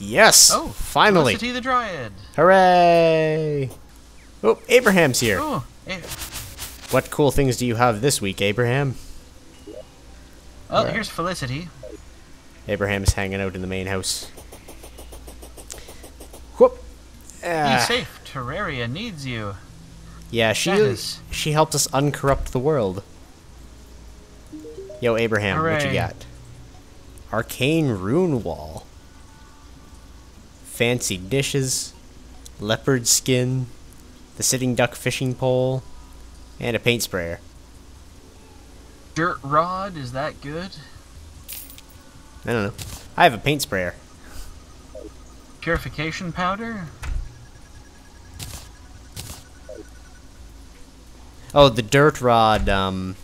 Yes! Oh, finally! Felicity the Dryad. Hooray! Oh, Abraham's here. Oh, What cool things do you have this week, Abraham? well, Right. here's Felicity. Abraham's hanging out in the main house. Whoop! Be Ah, safe. Terraria needs you. yeah, she is. she helped us uncorrupt the world. Yo, Abraham, what you got? Arcane rune wall. Fancy dishes, leopard skin, the sitting duck fishing pole, and a paint sprayer. Dirt rod, is that good? I don't know. I have a paint sprayer. Purification powder? Oh, the dirt rod, um...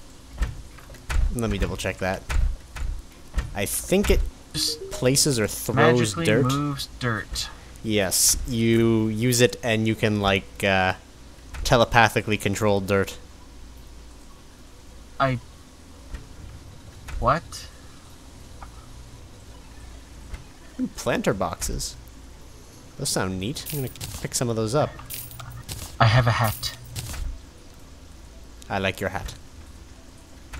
Let me double check that. I think it places or throws magically dirt. moves dirt. Yes, you use it and you can, like, uh, telepathically control dirt. I. What? Ooh, planter boxes. Those sound neat. I'm gonna pick some of those up. I have a hat. I like your hat.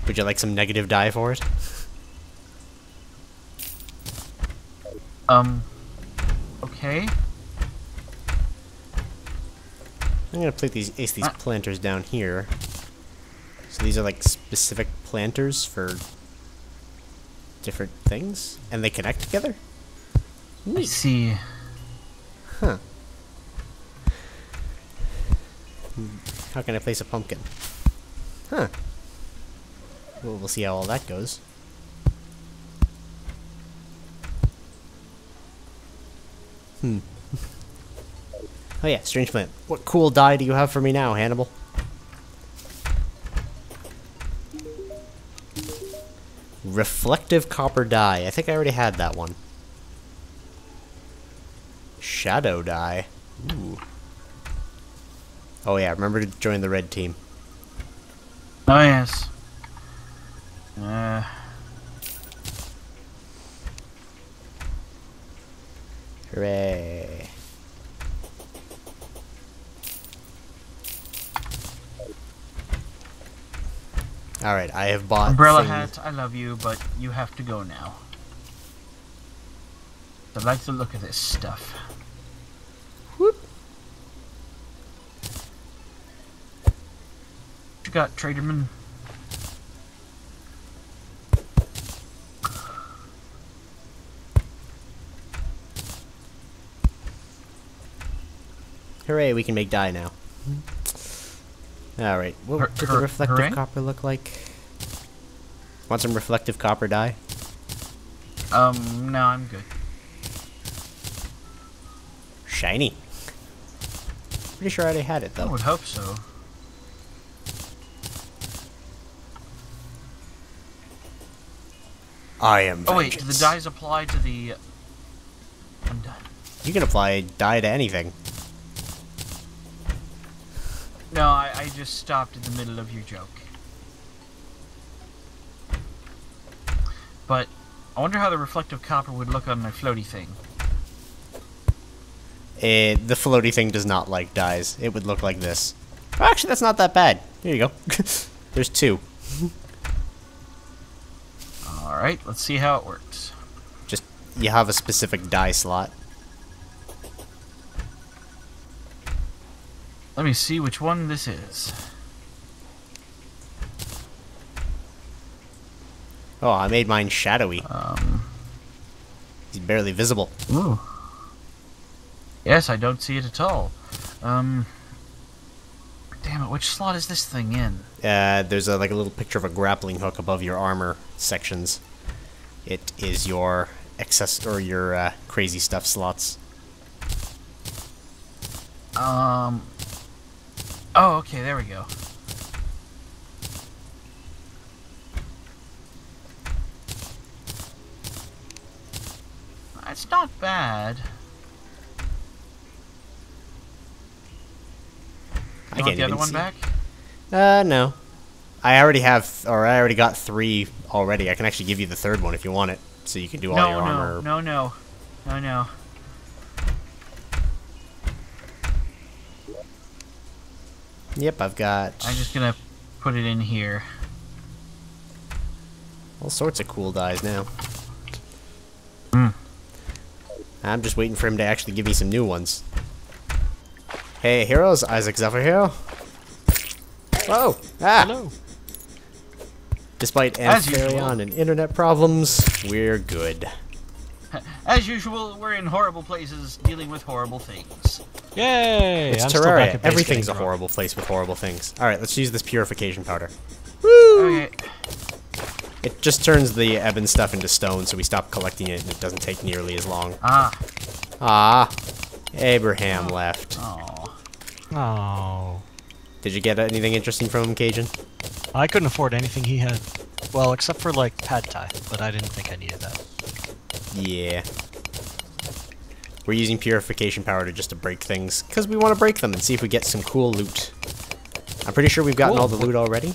Would you like some negative dye for it? Um. Okay. I'm gonna place these ace these Ah. planters down here. So these are like specific planters for different things, and they connect together. I see. Huh. How can I place a pumpkin? Huh. Well, we'll see how all that goes. Hmm. Oh yeah, strange plant. What cool dye do you have for me now, Hannibal? Reflective copper dye. I think I already had that one. Shadow dye. Ooh. Oh yeah, remember to join the red team. Oh yes. Uh. Hooray. Alright, I have bought Umbrella hat, I love you, but you have to go now. I like the look of this stuff. Whoop. What you got, Traderman? Hooray, we can make dye now. Alright, what Hur- did the reflective hooray? copper look like? Want some reflective copper dye? Um, no, I'm good. Shiny. Pretty sure I already had it though. I would hope so. I am Oh wait, do the dyes apply to the... I'm done. You can apply dye to anything. No, I, I just stopped in the middle of your joke. But, I wonder how the reflective copper would look on my floaty thing. Eh, the floaty thing does not like dyes. It would look like this. Oh, actually, that's not that bad. Here you go. There's two. Alright, let's see how it works. Just you have a specific die slot. Let me see which one this is. Oh, I made mine shadowy. Um, He's barely visible. ooh. Yes, I don't see it at all. Um, damn it, which slot is this thing in? Uh, there's a, like a little picture of a grappling hook above your armor sections. It is your excess or your uh, crazy stuff slots. Um, oh, okay, there we go. It's not bad. I You can't want the other one see. back? Uh, no. I already have, or I already got three already. I can actually give you the third one if you want it, so you can do all No, your no, armor. no, no, no, no. Yep, I've got I'm just gonna put it in here. all sorts of cool dyes now. Hmm. I'm just waiting for him to actually give me some new ones. Hey, heroes, Isaac Zephyr here. Whoa! Ah! Hello. Despite As usual. Antherion and internet problems, we're good. As usual, we're in horrible places dealing with horrible things. Yay! It's I'm still back Terraria. at base Everything's a drunk. horrible place with horrible things. Alright, let's use this purification powder. Okay. It just turns the ebon stuff into stone, so we stop collecting it and it doesn't take nearly as long. Ah. Ah, Abraham left. Oh. Oh. Did you get anything interesting from him, Cajun? I couldn't afford anything he had. Well, except for like pad thai, but I didn't think I needed that. Yeah. We're using purification power to just to break things, because we want to break them and see if we get some cool loot. I'm pretty sure we've gotten Cool. all the loot already.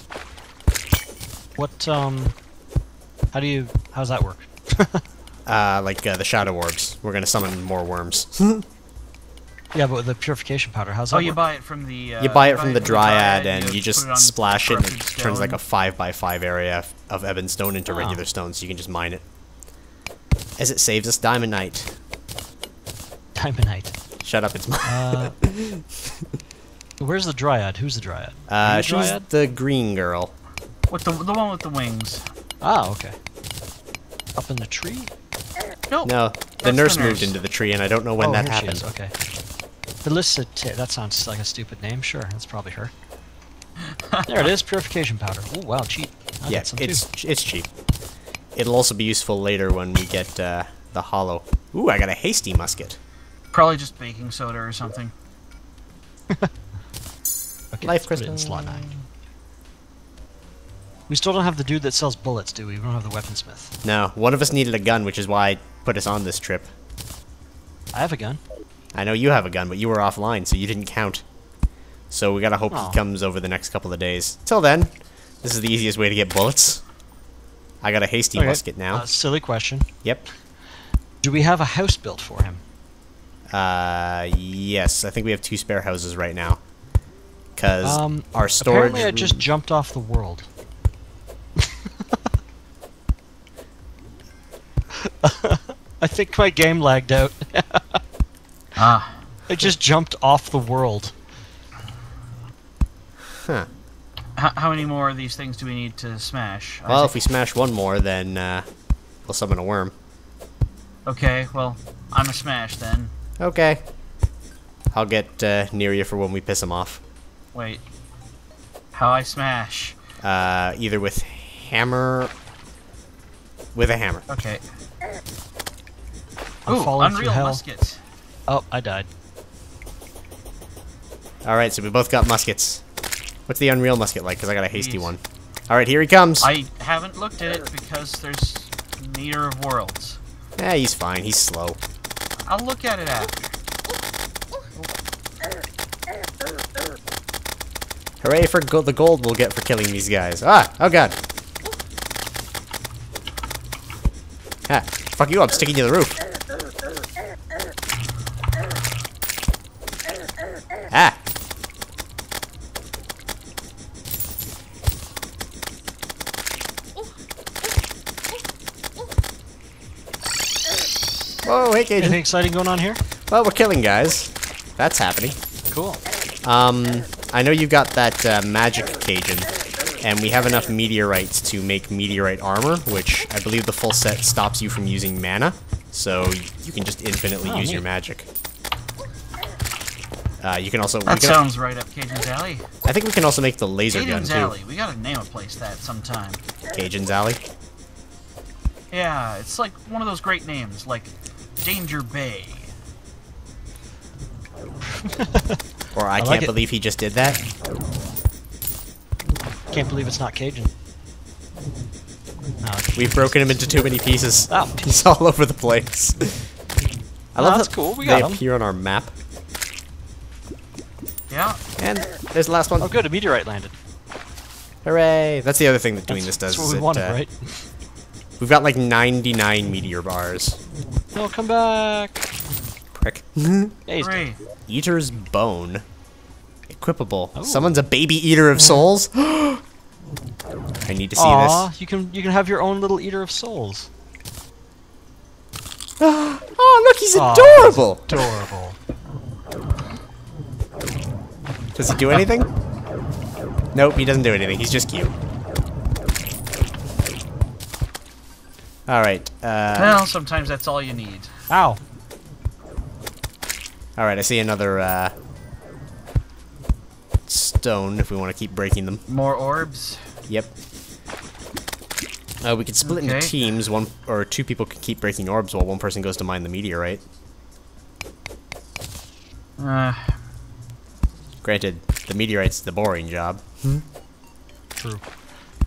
What um how do you how's that work? Uh, like uh, the shadow orbs. We're gonna summon more worms. yeah, but with the purification powder, how's that Oh, you work? buy it from the. Uh, you buy it from the dryad, and you put just it splash it, and it turns like a stone. five by five area of ebon stone into Ah. regular stone, so you can just mine it. As it saves us demonite. Demonite. Shut up, it's mine. Uh, where's the dryad? Who's the dryad? Are Uh, the she's dryad? the green girl. With the the one with the wings. Ah, okay. Up in the tree? Nope. No, the That's the nurse moved nurse. into the tree, and I don't know when oh, that here happened. She is. Okay. Felicity. That sounds like a stupid name. Sure, that's probably her. there it is, purification powder. Oh wow, cheap. I Yeah, some it's too. it's cheap. It'll also be useful later when we get uh, the Hallow. Ooh, I got a hasty musket. Probably just baking soda or something. Okay, Life let's put it in crystal. slot nine. We still don't have the dude that sells bullets, do we? We don't have the weaponsmith. No, one of us needed a gun, which is why I put us on this trip. I have a gun. I know you have a gun, but you were offline, so you didn't count. So we gotta hope Aw. he comes over the next couple of days. Till then, this is the easiest way to get bullets. I got a hasty Okay, musket now. Uh, silly question. yep. Do we have a house built for him? Uh, yes, I think we have two spare houses right now. Cause Um, our storage. Apparently, I just jumped off the world. I think my game lagged out. Ah. I just jumped off the world. Huh. H- how many more of these things do we need to smash? Well, Isaac? if we smash one more, then uh, we'll summon a worm. Okay, well, I'm a smash then. Okay. I'll get uh, near you for when we piss him off. Wait. How I smash? Uh, either with hammer. With a hammer. Okay. I'm Ooh, falling Unreal hell. Musket. Oh, I died. Alright, so we both got muskets. What's the Unreal musket like? Because I got a hasty Jeez. one. Alright, here he comes. I haven't looked at it because there's Eater of Worlds. Yeah, he's fine. He's slow. I'll look at it after. Hooray for go the gold we'll get for killing these guys. Ah! Oh god. Ah, fuck you, I'm sticking to the roof. Ah! Whoa, hey Cajun. Anything exciting going on here? Well, we're killing guys. That's happening. Cool. Um, I know you got that uh, magic Cajun, and we have enough meteorites to make meteorite armor, which I believe the full set stops you from using mana, so you can just infinitely Oh, use your neat. magic. Uh, you can also. That can- sounds right up Cajun's alley. I think we can also make the laser gun Cajun's too. alley. We gotta name a place that sometime. Cajun's alley. Yeah, it's like one of those great names, like Danger Bay. Or I, I can't it. believe he just did that. Can't believe it's not Cajun. No, it's- We've broken him into too many pieces. Oh. He's all over the place. I Oh, love that's that cool, we they got him. appear on our map. Yeah, And there's the last one. Oh, good, a meteorite landed. Hooray! That's the other thing that doing That's, this does. that's what we it, wanted, uh, right? We've got like 99 meteor bars. No, come back. Prick. Yeah, he's dead. Eater's Bone. Equipable. Oh. Someone's a baby eater of souls. I need to see Aw, this. you can you can have your own little eater of souls. Oh, look, he's Aw, adorable. Adorable. Does he do anything? Nope, he doesn't do anything. He's just cute. All right. Uh, Well, sometimes that's all you need. Ow. all right. I see another uh, stone. If we want to keep breaking them. More orbs. Yep. Uh, we could split into teams. One or two people can keep breaking orbs while one person goes to mine the meteorite. Uh, Granted, the meteorite's the boring job. Hmm. True.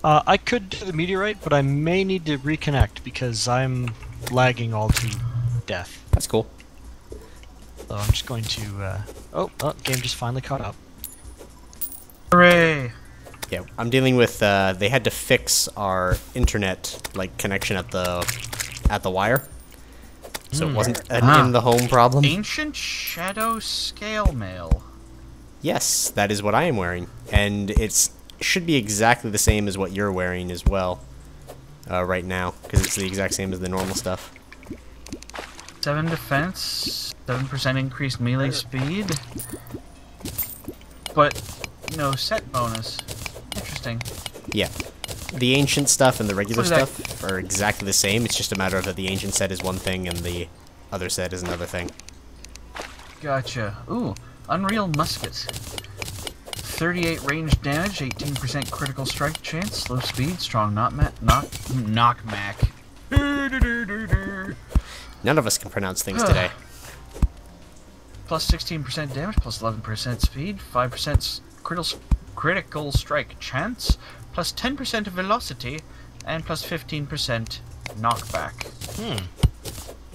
Uh, I could do the meteorite, but I may need to reconnect because I'm lagging all to death. That's cool. So I'm just going to. Uh, oh, oh, game just finally caught up. hooray! Yeah, I'm dealing with. Uh, they had to fix our internet like connection at the at the wire, so it wasn't an Ah. in the home problem. Ancient Shadow Scale Mail. Yes, that is what I am wearing, and it's should be exactly the same as what you're wearing as well, uh, right now, because it's the exact same as the normal stuff. 7 defense, 7% increased melee speed. But no set bonus. Interesting. Yeah, the ancient stuff and the regular What is that? stuff are exactly the same. It's just a matter of that the ancient set is one thing and the other set is another thing. Gotcha. Ooh, Unreal Musket. 38 range damage, 18% critical strike chance, slow speed, strong knock knock knock mac. None of us can pronounce things today. Plus 16% damage, plus 11% speed, 5% critical critical strike chance, plus 10% of velocity, and plus 15% knockback. Hmm.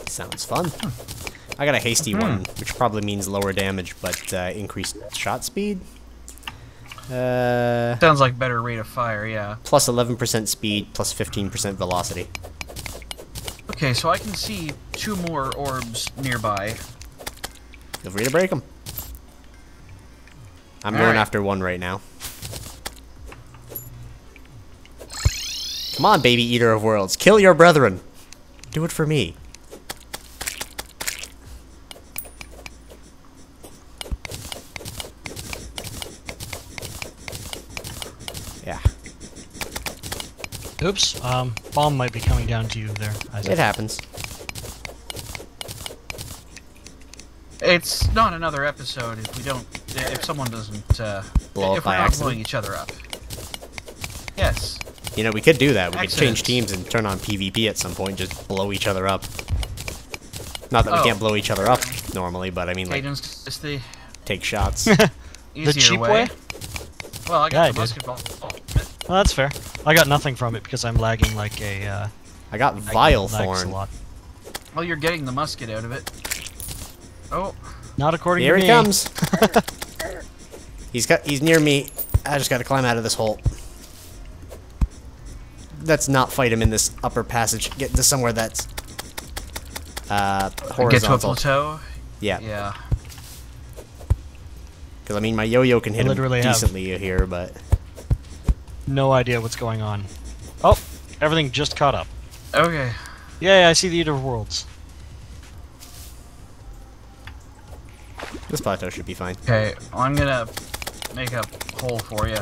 Sounds fun. I got a hasty Hmm. one, which probably means lower damage but uh, increased shot speed. Uh, Sounds like better rate of fire, yeah. plus 11% speed, plus 15% velocity. Okay, so I can see two more orbs nearby. Feel free to break them. I'm going Alright. after one right now. Come on, baby eater of worlds. Kill your brethren. Do it for me. Yeah, Oops. Um, bomb might be coming down to you there. Isaac. it happens. It's not another episode if we don't, if someone doesn't, uh, Blow up if by we're not accident? blowing each other up. Yes. You know, we could do that. We could change teams and turn on PvP at some point, just blow each other up. Not that we Oh. can't blow each other up normally, but I mean, like, Cajuns is the take shots. easier cheap way. way? Well, I Yeah, I got did. the basketball. Well, that's fair. I got nothing from it because I'm lagging like a. Uh, I got I Vile lags Thorn. Well, you're getting the musket out of it. Oh, Not according Here to me. Here he comes. he's got. He's near me. I just got to climb out of this hole. Let's not fight him in this upper passage. Get to somewhere that's uh, get to a horizontal. plateau. yeah, Yeah. because I mean my yo-yo can hit I him literally have- decently here, but No idea what's going on. Oh, everything just caught up. Okay. Yay! I see the Eater of Worlds. this plateau should be fine. Okay. Well, I'm gonna make a hole for you.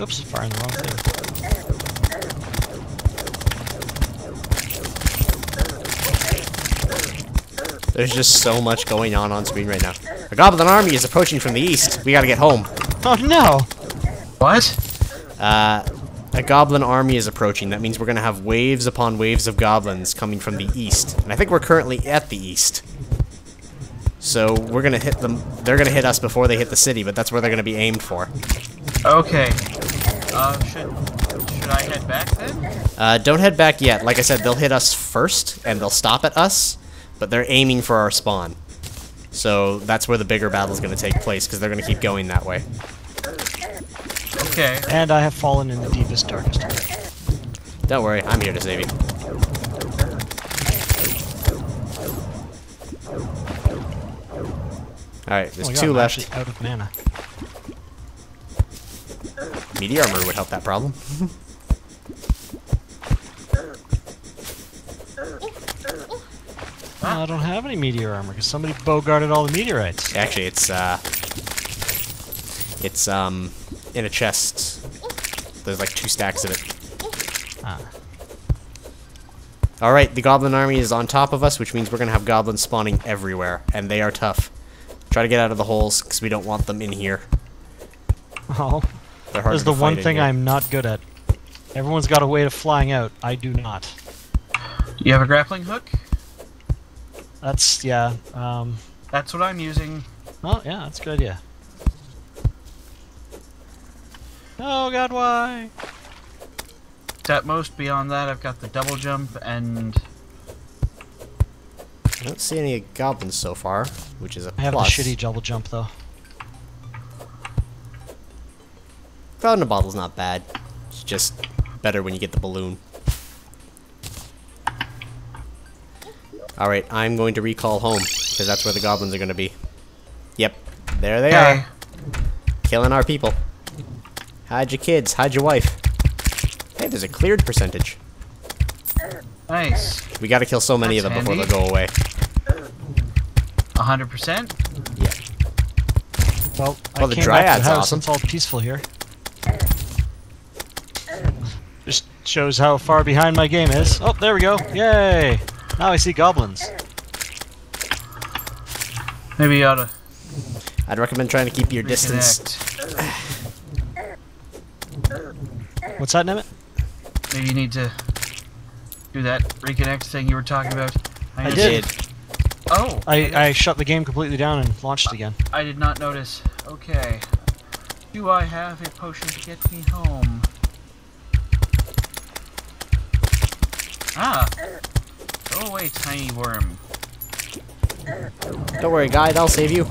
Oops, firing the wrong thing. There's just so much going on on screen right now. A goblin army is approaching from the east. We gotta get home. Oh no! What? Uh, a goblin army is approaching. That means we're gonna have waves upon waves of goblins coming from the east. And I think we're currently at the east. So we're gonna hit them. They're gonna hit us before they hit the city, but that's where they're gonna be aimed for. Okay. Uh, should should I head back then? Uh, don't head back yet. Like I said, they'll hit us first, and they'll stop at us, but they're aiming for our spawn. So that's where the bigger battle is gonna take place, because they're gonna keep going that way. Okay. And I have fallen in the deepest, darkest. hole. Don't worry, I'm here to save you. Alright, there's Oh my God, two I'm left. out of mana. Meteor armor would help that problem. I don't have any meteor armor because somebody bogarted all the meteorites. Actually, it's uh, it's um, in a chest. There's like two stacks of it. Ah. All right, the goblin army is on top of us, which means we're gonna have goblins spawning everywhere, and they are tough. Try to get out of the holes because we don't want them in here. Oh, They're that's the one thing. I'm not good at. Everyone's got a way of flying out. I do not. You have a grappling hook? That's yeah. Um. That's what I'm using. Oh yeah, that's a good idea. Oh God, why? At most, beyond that, I've got the double jump and I don't see any goblins so far, which is a I have plus. the shitty double jump though. Cloud in a bottle's not bad. It's just better when you get the balloon. Alright, I'm going to recall home, because that's where the goblins are going to be. Yep, there they Okay. are. Killing our people. Hide your kids, hide your wife. Hey, there's a cleared percentage. Nice. We gotta kill so many of them That's before handy. they go away. 100%. Yeah. Well, Well, I the came back to Dryad's the house. awesome. It's all peaceful here. Just shows how far behind my game is. Oh, there we go. Yay! Now I see goblins. Maybe you ought to I'd recommend trying to keep your distance. What's that, Nemet? Maybe you need to do that reconnect thing you were talking about. I just- did. Oh, I, I shut the game completely down and launched it again. I did not notice. Okay. Do I have a potion to get me home? Ah! Go away, tiny worm. Don't worry, guide, I'll save you.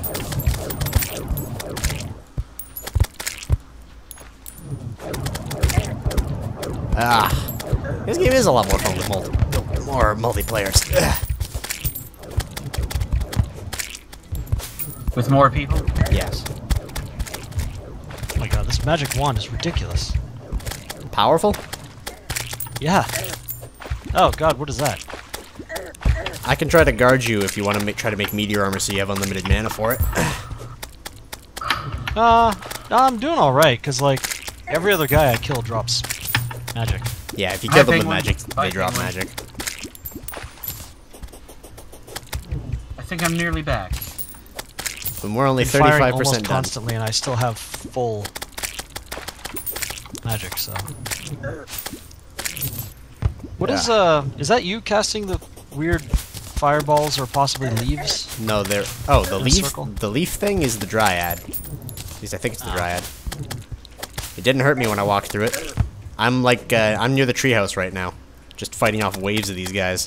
Ah, this game is a lot more fun with multi more multiplayers. Ugh. With more people? Yes, Oh my god, this magic wand is ridiculous. powerful. Yeah. Oh god, what is that? I can try to guard you if you want to make, try to make meteor armor so you have unlimited mana for it. Uh, I'm doing alright, because, like, every other guy I kill drops magic. Yeah, if you Hi, kill them with magic, they drop penguin. magic. I think I'm nearly back. But we're only I'm firing thirty-five almost percent done. constantly, and I still have full magic, so... What is, Yeah. uh, is that you casting the weird fireballs or possibly leaves? No, they're... Oh, the leaf. circle? The leaf thing is the dryad. At least I think it's the Ah. dryad. It didn't hurt me when I walked through it. I'm like, uh, I'm near the treehouse right now, just fighting off waves of these guys.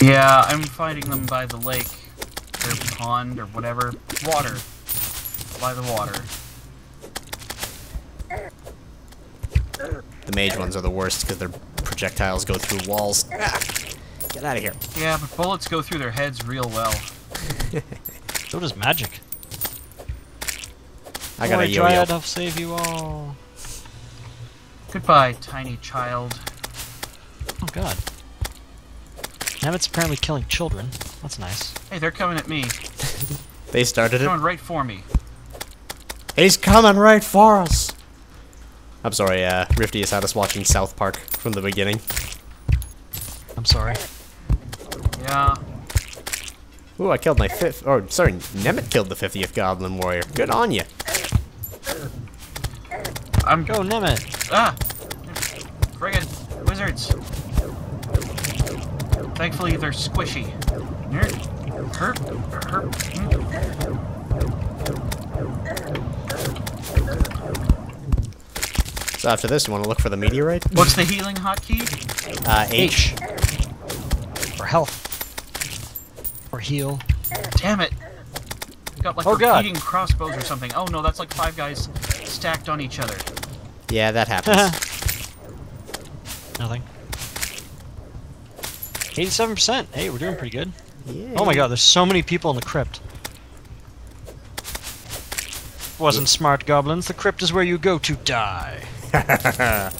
Yeah, I'm fighting them by the lake. Or pond or whatever. Water. By the water. The mage ones are the worst because their projectiles go through walls. Ah, get out of here. Yeah, but bullets go through their heads real well. So does magic. I got Boy, a yo-yo. Dryad, I'll save you all. Goodbye, tiny child. Oh god. Nemet's apparently killing children. That's nice. Hey, they're coming at me. They started They're it. coming right for me. He's coming right for us. I'm sorry, uh, Rifty has had us watching South Park from the beginning. I'm sorry. Yeah. Ooh, I killed my fifth. Oh, sorry, Nemet killed the 50th Goblin Warrior. Good on you. I'm Go, Nemet! Ah! Friggin' wizards. Thankfully, they're squishy. Nerd. Herp. Herp. mm. So after this, you want to look for the meteorite? What's the healing hotkey? Uh, H. For health. Or heal. Damn it. We Got like Oh, God. crossbows or something. Oh no, that's like five guys stacked on each other. Yeah, that happens. Nothing. 87%. Hey, we're doing pretty good. yeah. Oh my god, there's so many people in the crypt. wasn't smart, goblins. The crypt is where you go to die.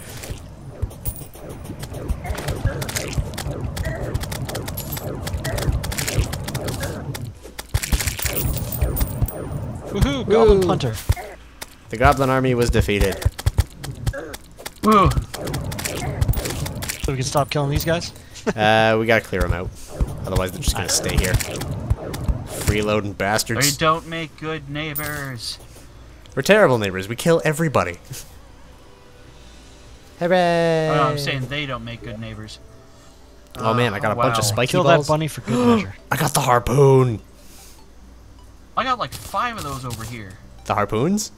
Woohoo! Goblin Woo. Punter. The goblin army was defeated. Woo! So we can stop killing these guys? Uh, we gotta clear them out. Otherwise, they're just gonna stay here. Freeloading bastards. you bastards. don't make good neighbors. We're terrible neighbors. We kill everybody. Hooray! Oh, no, I'm saying they don't make good neighbors. Oh man, I got a bunch of wow. spiky Kill balls. that bunny for good measure. I got the harpoon. I got like five of those over here. The harpoons?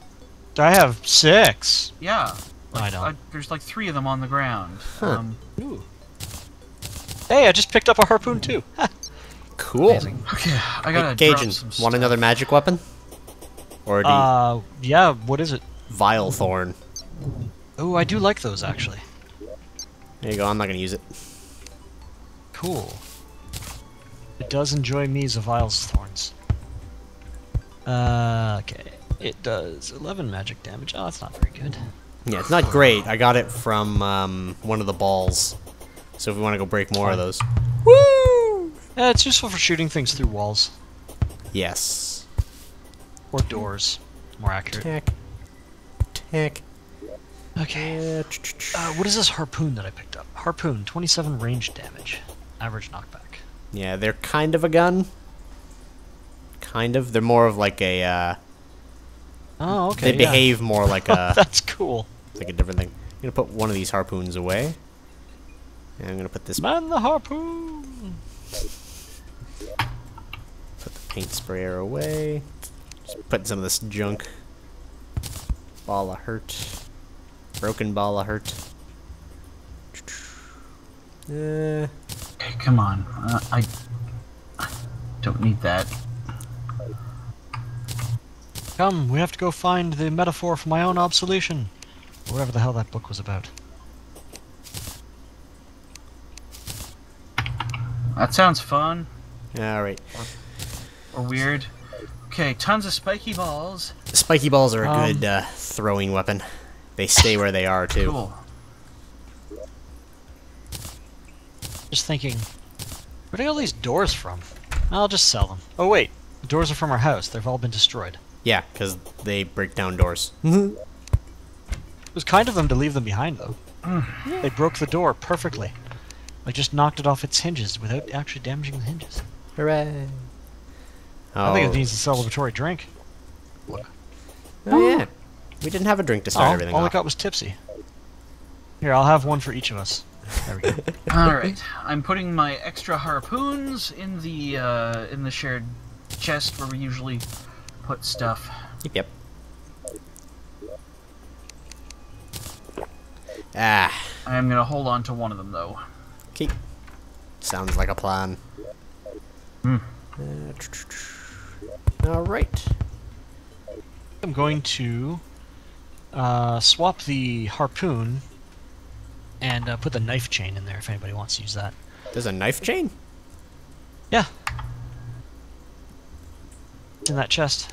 I have six. Yeah. I don't. I, there's like three of them on the ground. Huh. Um, Ooh. Hey, I just picked up a harpoon too. Cool. Amazing. okay, I gotta drop Cajun, some want stuff. another magic weapon? Or do you, Uh, yeah. What is it? Vile Thorn? Oh, I do like those actually. There you go. I'm not gonna use it. Cool. It does enjoy me Zavile's thorns. Uh, okay. It does 11 magic damage. Oh, that's not very good. Yeah, it's not great. I got it from um, one of the balls. So if we want to go break more of those. Woo! Uh, it's useful for shooting things through walls Yes. or doors. More accurate. Tack. Tack. Okay. Uh, Uh, what is this harpoon that I picked up? Harpoon, 27 range damage, average knockback. Yeah, they're kind of a gun. Kind of. They're more of like a. Uh, Oh, okay. they yeah. behave more like a That's cool. like a different thing. I'm gonna put one of these harpoons away. And I'm gonna put this Man the harpoon. put the paint sprayer away. Just put some of this junk. Ball of hurt. Broken ball of hurt. Uh, Okay, come on. Uh, I don't need that. Come, we have to go find the metaphor for my own obsolescence. Or whatever the hell that book was about. That sounds fun Alright. or weird. Okay, tons of spiky balls. Spiky balls are a Um, good uh, throwing weapon. They stay where they are, too. Cool. Just thinking, where do all these doors from? I'll just sell them. Oh wait, the doors are from our house. They've all been destroyed. Yeah, because they break down doors. It was kind of them to leave them behind, though. they broke the door perfectly. Like just knocked it off its hinges without actually damaging the hinges. Hooray. I Oh, think it needs a celebratory drink. oh, yeah. We didn't have a drink to start Oh, everything all I off. got was tipsy. Here, I'll have one for each of us. There we go. All right, I'm putting my extra harpoons in the uh, in the shared chest where we usually put stuff. Yep, yep. Ah, I'm gonna hold on to one of them though. keep. Sounds like a plan. Hmm. Uh, tr- tr- tr- All right. I'm going to uh, swap the harpoon and uh, put the knife chain in there if anybody wants to use that. There's a knife chain. Yeah. It's in that chest.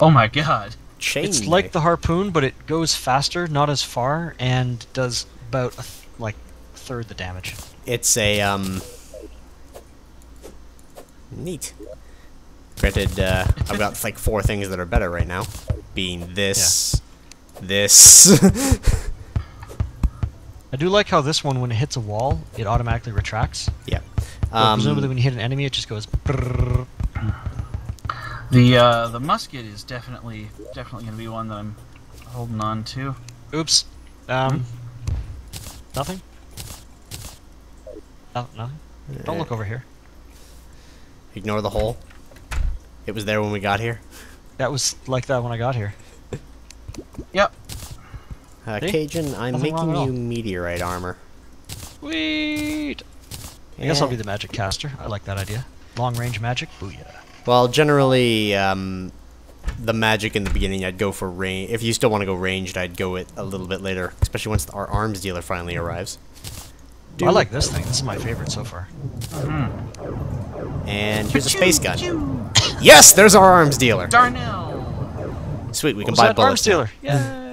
Oh my god! Chain. It's like knife. the harpoon, but it goes faster, not as far, and does about a th- like a third the damage. It's a um. Neat. Granted, uh, I've got like four things that are better right now, being this, this. I do like how this one, when it hits a wall, it automatically retracts. yeah. Um, presumably, when you hit an enemy, it just goes. brrrr. The uh, the musket is definitely definitely gonna be one that I'm holding on to. Oops. Um. Nothing. No, nothing. Don't look over here. Ignore the hole. It was there when we got here. That was like that when I got here. Yep. Uh, See? Cajun, I'm Nothing making you meteorite armor. Sweet. I guess I'll be the magic caster. I like that idea. Long range magic. Booyah. Well, generally, um, the magic in the beginning, I'd go for range. If you still want to go ranged, I'd go it a little bit later, especially once our arms dealer finally arrives. Dude. I like this thing. This is my favorite so far. And here's a space gun. Yes, there's our arms dealer. Darnell. Sweet, we What can was buy that? Arms dealer. Yeah.